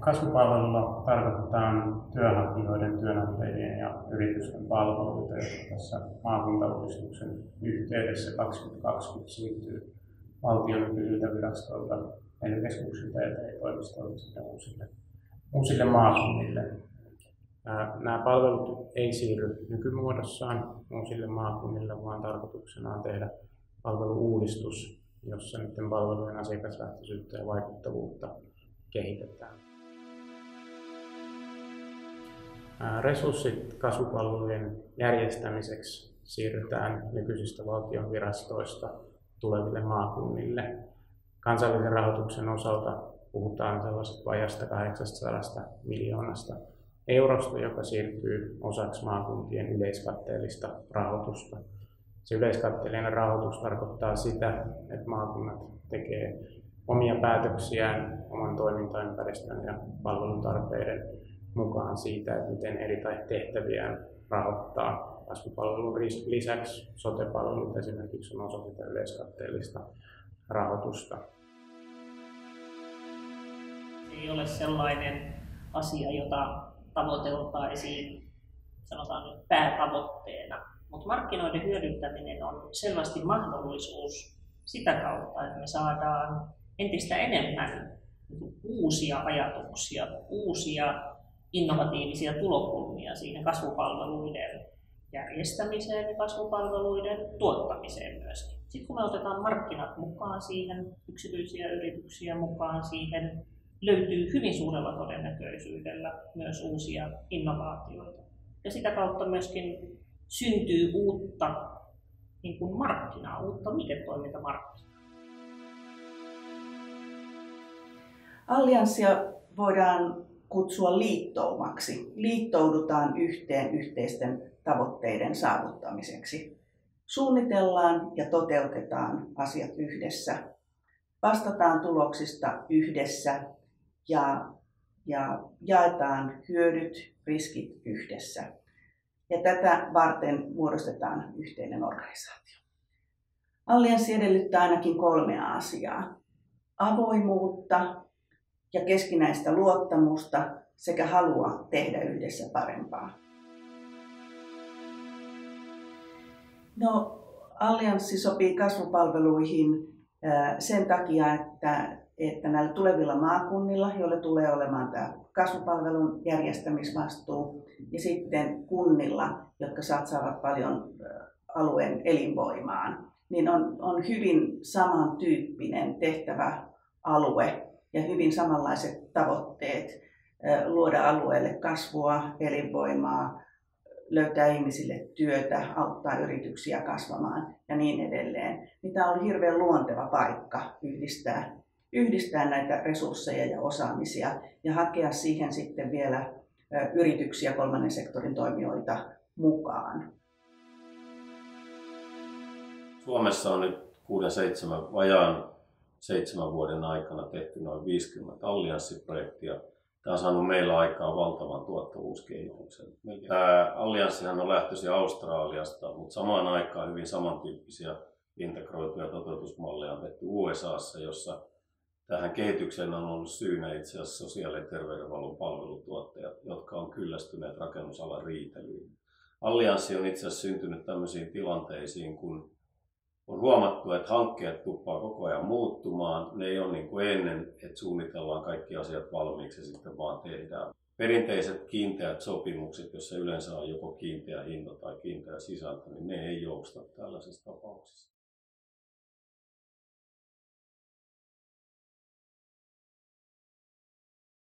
Kasvupalvelulla tarkoitetaan työnhakijoiden, työnantajien ja yritysten palveluita, jotka tässä maakuntauudistuksen yhteydessä 2020 siirtyy valtion nykyisiltä virastolta, ely keskuksilta ja TE-toimistoilta uusille, uusille maakunnille. Nämä palvelut ei siirry nykymuodossaan uusille maakunnille, vaan tarkoituksena on tehdä palveluuudistus, jossa palvelujen asiakaslähtöisyyttä ja vaikuttavuutta kehitetään. Resurssit kasvupalvelujen järjestämiseksi siirretään nykyisistä valtion virastoista tuleville maakunnille. Kansallisen rahoituksen osalta puhutaan sellaisesta vajasta 800 miljoonasta eurosta, joka siirtyy osaksi maakuntien yleiskatteellista rahoitusta. Se yleiskatteellinen rahoitus tarkoittaa sitä, että maakunnat tekee omia päätöksiään oman toimintaympäristön ja palveluntarpeiden mukaan siitä, että miten eri tehtäviään rahoittaa. Kasvupalvelun lisäksi sote-palvelut esimerkiksi on osa sitä yleiskatteellista rahoitusta. Ei ole sellainen asia, jota tavoiteltaisiin sanotaan nyt päätavoitteena, mutta markkinoiden hyödyntäminen on selvästi mahdollisuus sitä kautta, että me saadaan entistä enemmän uusia ajatuksia, uusia innovatiivisia tulokulmia siihen kasvupalveluiden järjestämiseen ja kasvupalveluiden tuottamiseen myöskin. Sitten kun me otetaan markkinat mukaan siihen, yksityisiä yrityksiä mukaan siihen, löytyy hyvin suurella todennäköisyydellä myös uusia innovaatioita. Ja sitä kautta myöskin syntyy uutta niin kuin markkinaa, uutta liiketoimintamarkkinaa. Allianssia voidaan kutsua liittoumaksi. Liittoudutaan yhteen yhteisten tavoitteiden saavuttamiseksi. Suunnitellaan ja toteutetaan asiat yhdessä. Vastataan tuloksista yhdessä ja, ja jaetaan hyödyt, riskit yhdessä. Ja tätä varten muodostetaan yhteinen organisaatio. Allianssi edellyttää ainakin kolmea asiaa. Avoimuutta, ja keskinäistä luottamusta sekä halua tehdä yhdessä parempaa. No, allianssi sopii kasvupalveluihin sen takia, että, että näillä tulevilla maakunnilla, joille tulee olemaan tämä kasvupalvelun järjestämisvastuu, ja sitten kunnilla, jotka satsaavat paljon alueen elinvoimaan, niin on, on hyvin samantyyppinen tehtävä alue ja hyvin samanlaiset tavoitteet luoda alueelle kasvua, elinvoimaa, löytää ihmisille työtä, auttaa yrityksiä kasvamaan ja niin edelleen. Niin tämä on hirveän luonteva paikka yhdistää, yhdistää näitä resursseja ja osaamisia ja hakea siihen sitten vielä yrityksiä, kolmannen sektorin toimijoita mukaan. Suomessa on nyt 6-7 vajaan seitsemän vuoden aikana tehty noin 50 allianssiprojektia. Tämä on saanut meillä aikaa valtavan tuottavuuskehityksen. Tämä allianssihan on lähtöisin Australiasta, mutta samaan aikaan hyvin samantyyppisiä integroituja toteutusmalleja on tehty USAssa, jossa tähän kehitykseen on ollut syynä itse asiassa sosiaali- ja terveydenhuollon palvelutuottajat, jotka on kyllästyneet rakennusalan riitelyyn. Allianssi on itse asiassa syntynyt tämmöisiin tilanteisiin, kun on huomattu, että hankkeet tuppaa koko ajan muuttumaan. Ne ei ole niin kuin ennen, että suunnitellaan kaikki asiat valmiiksi ja sitten vaan tehdään. Perinteiset kiinteät sopimukset, joissa yleensä on joko kiinteä hinta tai kiinteä sisältö, niin ne ei jousta tällaisissa tapauksissa.